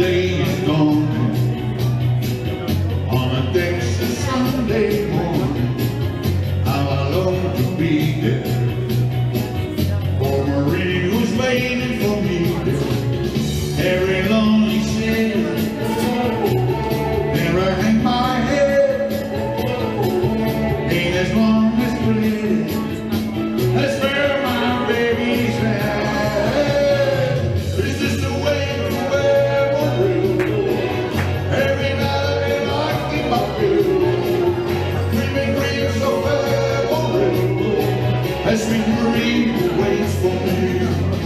day is gone. On a Texas Sunday morning. How I long to be there. as we breathe away from you.